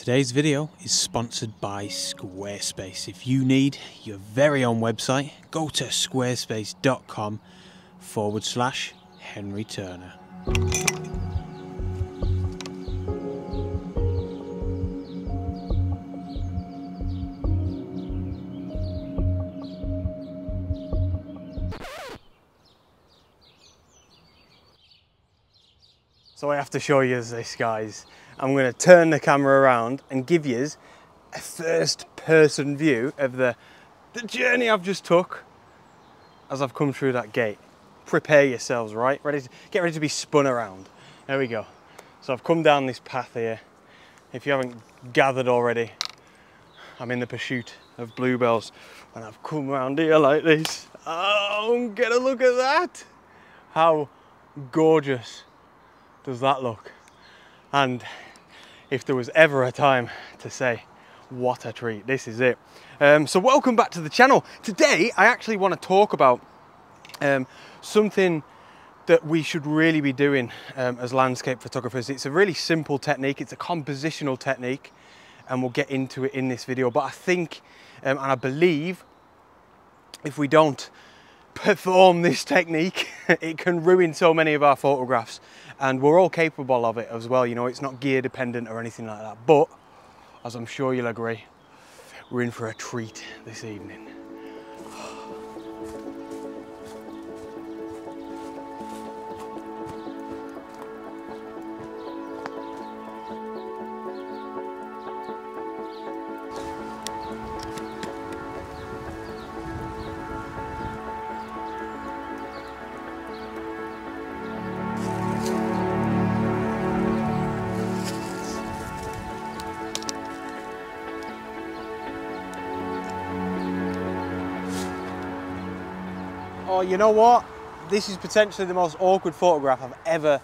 Today's video is sponsored by Squarespace. If you need your very own website, go to squarespace.com forward slash Henry Turner. So I have to show you this, guys. I'm going to turn the camera around and give you a first person view of the, the journey I've just took as I've come through that gate. Prepare yourselves, right? Ready to, get ready to be spun around. There we go. So I've come down this path here. If you haven't gathered already, I'm in the pursuit of bluebells and I've come around here like this. Oh, get a look at that. How gorgeous does that look? And if there was ever a time to say, what a treat, this is it. Um, so welcome back to the channel. Today, I actually want to talk about um, something that we should really be doing um, as landscape photographers. It's a really simple technique. It's a compositional technique and we'll get into it in this video. But I think um, and I believe if we don't perform this technique, it can ruin so many of our photographs and we're all capable of it as well. You know, it's not gear dependent or anything like that. But as I'm sure you'll agree, we're in for a treat this evening. Oh, you know what? This is potentially the most awkward photograph I've ever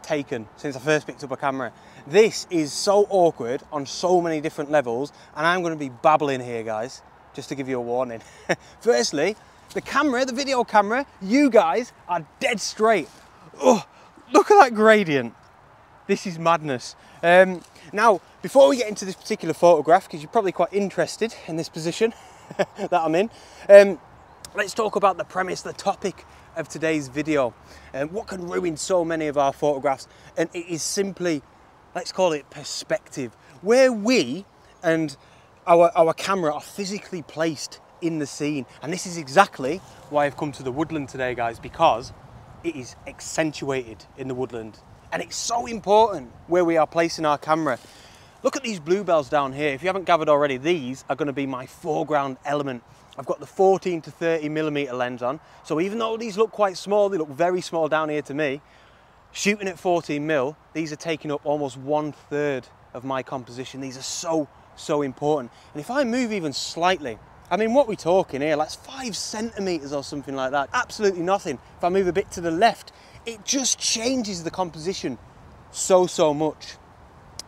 taken since I first picked up a camera. This is so awkward on so many different levels, and I'm going to be babbling here, guys, just to give you a warning. Firstly, the camera, the video camera, you guys are dead straight. Oh, look at that gradient. This is madness. Um, now, before we get into this particular photograph, because you're probably quite interested in this position that I'm in, um, let's talk about the premise, the topic of today's video. And um, what can ruin so many of our photographs? And it is simply, let's call it perspective, where we and our, our camera are physically placed in the scene. And this is exactly why I've come to the woodland today, guys, because it is accentuated in the woodland. And it's so important where we are placing our camera. Look at these bluebells down here. If you haven't gathered already, these are gonna be my foreground element I've got the 14 to 30 millimeter lens on. So even though these look quite small, they look very small down here to me, shooting at 14 mil, these are taking up almost one third of my composition. These are so, so important. And if I move even slightly, I mean, what we're talking here? Like five centimeters or something like that. Absolutely nothing. If I move a bit to the left, it just changes the composition so, so much.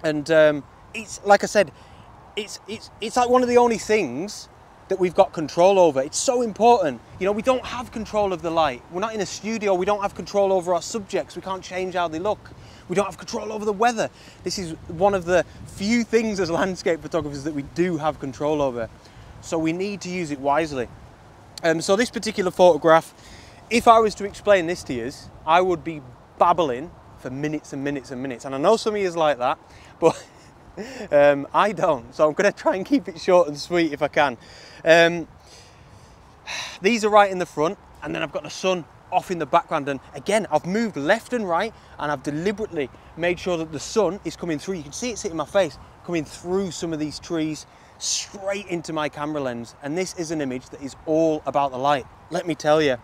And um, it's, like I said, it's, it's, it's like one of the only things that we've got control over. It's so important. You know, we don't have control of the light. We're not in a studio. We don't have control over our subjects. We can't change how they look. We don't have control over the weather. This is one of the few things as landscape photographers that we do have control over. So we need to use it wisely. Um, so this particular photograph, if I was to explain this to you, I would be babbling for minutes and minutes and minutes. And I know some of you is like that, but um, I don't. So I'm going to try and keep it short and sweet if I can. Um, these are right in the front and then I've got the sun off in the background. And again I've moved left and right and I've deliberately made sure that the sun is coming through. You can see it's hitting my face coming through some of these trees straight into my camera lens. And this is an image that is all about the light. Let me tell you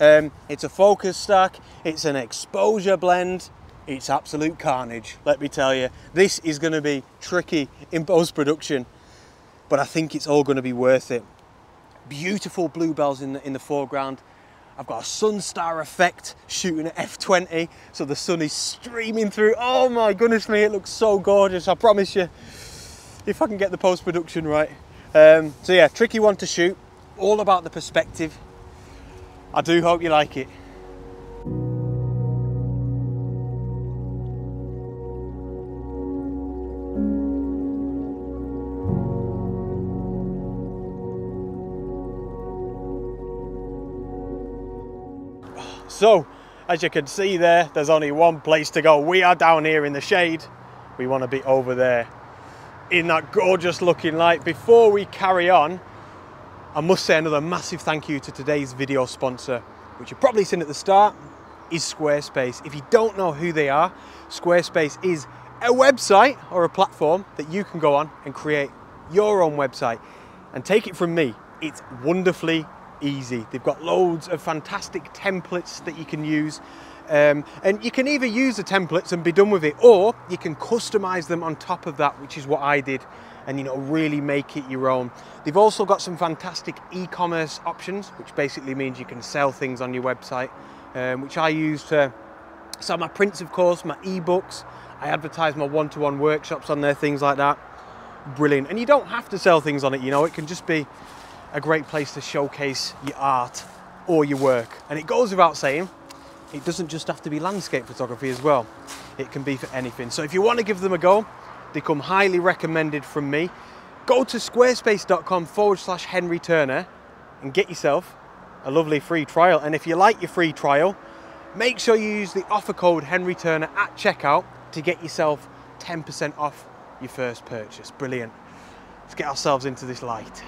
um, it's a focus stack. It's an exposure blend. It's absolute carnage let me tell you. This is going to be tricky in post-production but I think it's all going to be worth it. Beautiful bluebells in the, in the foreground. I've got a sun star effect shooting at f20, so the sun is streaming through. Oh my goodness me, it looks so gorgeous, I promise you, if I can get the post-production right. Um, so yeah, tricky one to shoot, all about the perspective. I do hope you like it. So, as you can see there, there's only one place to go. We are down here in the shade. We want to be over there in that gorgeous looking light. Before we carry on, I must say another massive thank you to today's video sponsor, which you've probably seen at the start, is Squarespace. If you don't know who they are, Squarespace is a website or a platform that you can go on and create your own website. And take it from me, it's wonderfully easy. They've got loads of fantastic templates that you can use. Um, and you can either use the templates and be done with it, or you can customize them on top of that, which is what I did, and you know, really make it your own. They've also got some fantastic e-commerce options, which basically means you can sell things on your website, um, which I use to sell my prints, of course, my ebooks. I advertise my one-to-one workshops on there, things like that. Brilliant. And you don't have to sell things on it, you know, it can just be a great place to showcase your art or your work. And it goes without saying, it doesn't just have to be landscape photography as well. It can be for anything. So if you want to give them a go, they come highly recommended from me. Go to squarespace.com forward slash Henry Turner and get yourself a lovely free trial. And if you like your free trial, make sure you use the offer code Henry Turner at checkout to get yourself 10% off your first purchase. Brilliant. Let's get ourselves into this light.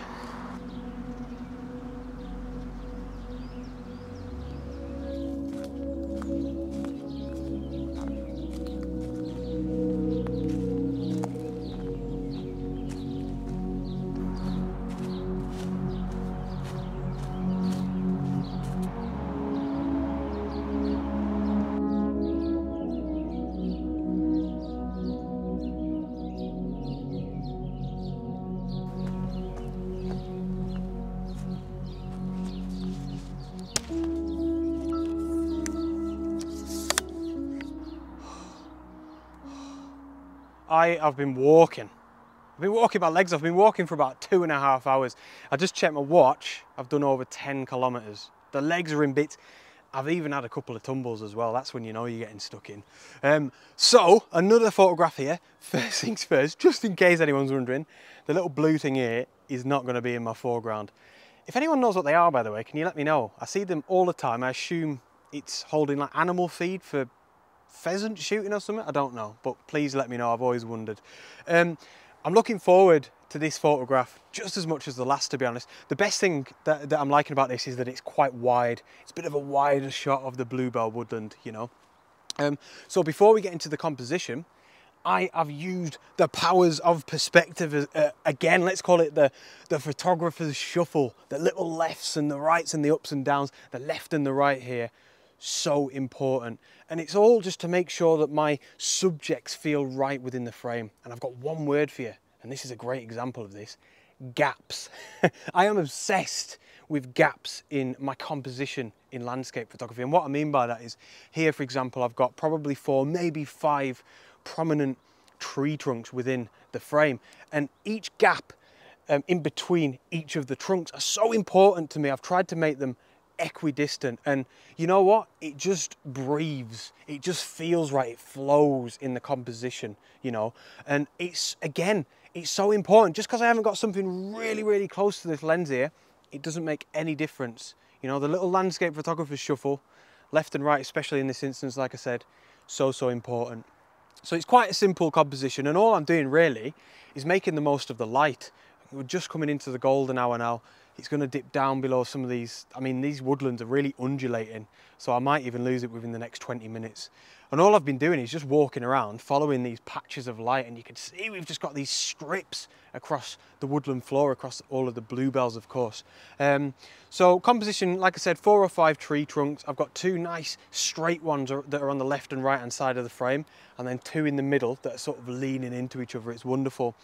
I have been walking. I've been walking my legs. I've been walking for about two and a half hours. I just checked my watch. I've done over 10 kilometers. The legs are in bits. I've even had a couple of tumbles as well. That's when you know you're getting stuck in. Um, so another photograph here. First things first, just in case anyone's wondering, the little blue thing here is not going to be in my foreground. If anyone knows what they are, by the way, can you let me know? I see them all the time. I assume it's holding like animal feed for pheasant shooting or something. I don't know, but please let me know. I've always wondered. Um, I'm looking forward to this photograph just as much as the last, to be honest. The best thing that, that I'm liking about this is that it's quite wide. It's a bit of a wider shot of the bluebell woodland, you know. Um, so before we get into the composition, I have used the powers of perspective uh, again. Let's call it the, the photographer's shuffle, the little lefts and the rights and the ups and downs, the left and the right here so important. And it's all just to make sure that my subjects feel right within the frame. And I've got one word for you, and this is a great example of this, gaps. I am obsessed with gaps in my composition in landscape photography. And what I mean by that is here, for example, I've got probably four, maybe five prominent tree trunks within the frame. And each gap um, in between each of the trunks are so important to me. I've tried to make them equidistant. And you know what? It just breathes. It just feels right. It flows in the composition you know? And it's again it's so important. Just because i haven't got something really really close to this lens here it doesn't make any difference. You know the little landscape photographer's shuffle left and right especially in this instance like i said so so important. So it's quite a simple composition and all i'm doing really is making the most of the light. We're just coming into the golden hour now it's going to dip down below some of these. I mean, these woodlands are really undulating, so I might even lose it within the next 20 minutes. And all I've been doing is just walking around, following these patches of light, and you can see we've just got these strips across the woodland floor, across all of the bluebells, of course. Um, so composition, like I said, four or five tree trunks. I've got two nice straight ones that are on the left and right hand side of the frame, and then two in the middle that are sort of leaning into each other. It's wonderful.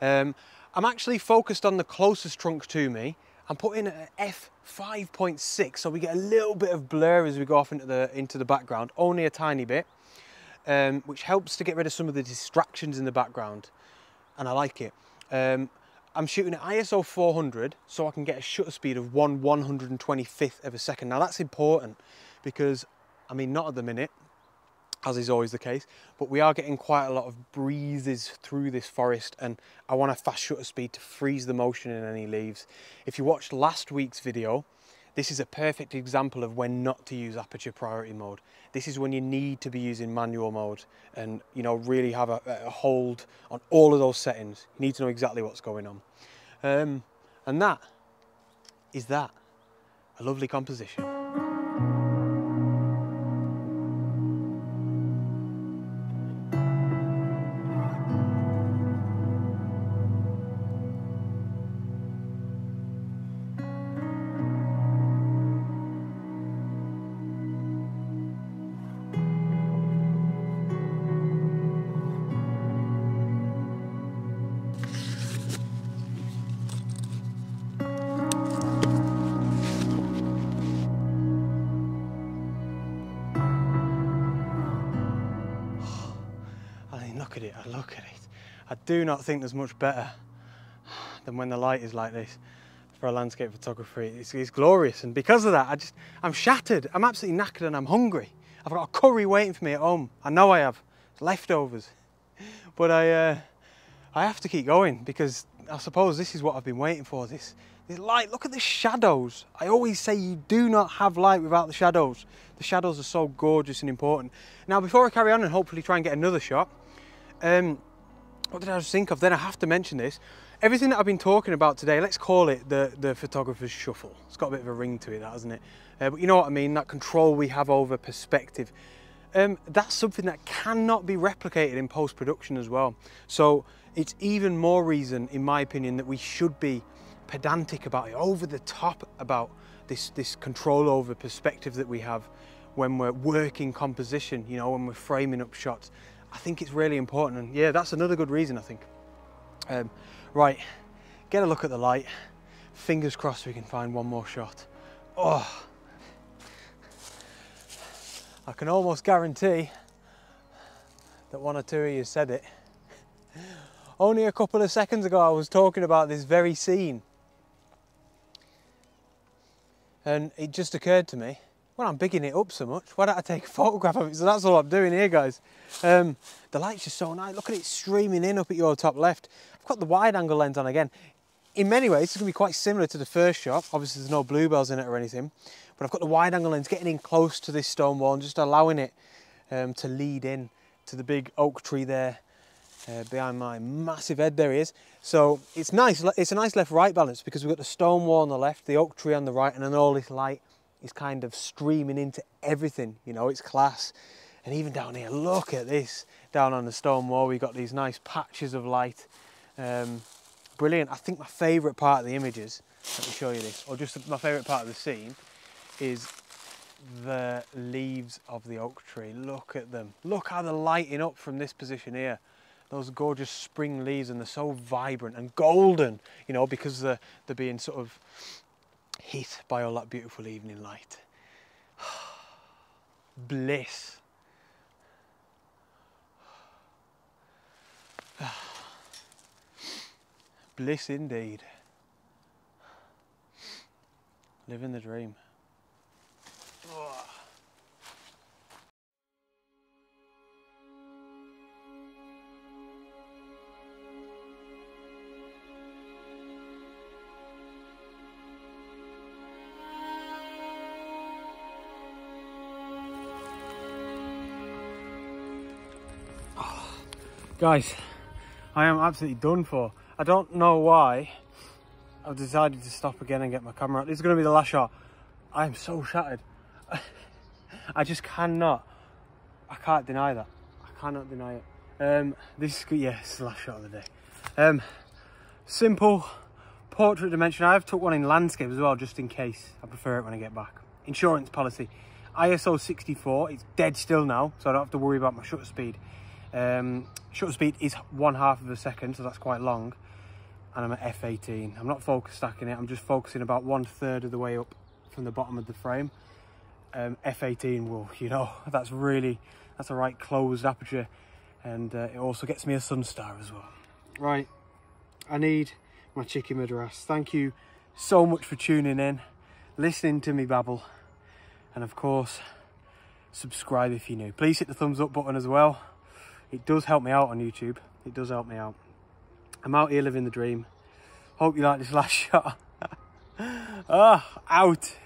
Um, I'm actually focused on the closest trunk to me, I'm putting an f5.6 so we get a little bit of blur as we go off into the into the background, only a tiny bit, um, which helps to get rid of some of the distractions in the background, and I like it. Um, I'm shooting at ISO 400 so I can get a shutter speed of 1 125th of a second. Now that's important because, I mean, not at the minute, as is always the case, but we are getting quite a lot of breezes through this forest and I want a fast shutter speed to freeze the motion in any leaves. If you watched last week's video, this is a perfect example of when not to use aperture priority mode. This is when you need to be using manual mode and you know really have a, a hold on all of those settings. You need to know exactly what's going on. Um, and that is that, a lovely composition. Look at it, I do not think there's much better than when the light is like this for a landscape photography. It's, it's, glorious, and because of that, I just, I'm shattered. I'm absolutely knackered and I'm hungry. I've got a curry waiting for me at home. I know I have. It's leftovers. But I, uh, I have to keep going because I suppose this is what I've been waiting for. This, this light, look at the shadows. I always say you do not have light without the shadows. The shadows are so gorgeous and important. Now, before I carry on and hopefully try and get another shot, um, what did I just think of? Then I have to mention this. Everything that I've been talking about today, let's call it the, the photographer's shuffle. It's got a bit of a ring to it, that, hasn't it? Uh, but you know what I mean, that control we have over perspective. Um, that's something that cannot be replicated in post-production as well. So it's even more reason, in my opinion, that we should be pedantic about it, over the top about this, this control over perspective that we have when we're working composition, you know, when we're framing up shots. I think it's really important. And yeah, that's another good reason, I think. Um, right, get a look at the light. Fingers crossed we can find one more shot. Oh, I can almost guarantee that one or two of you said it. Only a couple of seconds ago I was talking about this very scene. And it just occurred to me well, I'm bigging it up so much. Why don't I take a photograph of it? So that's all I'm doing here, guys. Um, the light's just so nice. Look at it streaming in up at your top left. I've got the wide angle lens on again. In many ways, it's gonna be quite similar to the first shot. Obviously, there's no bluebells in it or anything, but I've got the wide angle lens getting in close to this stone wall and just allowing it um, to lead in to the big oak tree there uh, behind my massive head there he is so it's nice it's a nice left right balance because we've got the stone wall on the left the oak tree on the right and then all this light is kind of streaming into everything, you know, it's class. And even down here, look at this, down on the stone wall, we've got these nice patches of light. Um, brilliant. I think my favourite part of the images, let me show you this, or just my favourite part of the scene, is the leaves of the oak tree. Look at them. Look how they're lighting up from this position here. Those gorgeous spring leaves and they're so vibrant and golden, you know, because they're, they're being sort of hit by all that beautiful evening light. Bliss. Bliss indeed. Living the dream. Guys, I am absolutely done for. I don't know why I've decided to stop again and get my camera out. This is going to be the last shot. I am so shattered. I just cannot, I can't deny that. I cannot deny it. Um, this is, yeah, the last shot of the day. Um, simple portrait dimension. I've took one in landscape as well, just in case. I prefer it when I get back. Insurance policy. ISO 64, it's dead still now, so I don't have to worry about my shutter speed. Um, shutter speed is one half of a second, so that's quite long. And I'm at f18. I'm not focus stacking it, I'm just focusing about one third of the way up from the bottom of the frame. Um, f18 will, you know, that's really, that's a right closed aperture. And uh, it also gets me a Sunstar as well. Right, I need my chicken madras. Thank you so much for tuning in, listening to me babble. And of course, subscribe if you're new. Please hit the thumbs up button as well it does help me out on YouTube. It does help me out. I'm out here living the dream. Hope you like this last shot. ah, out.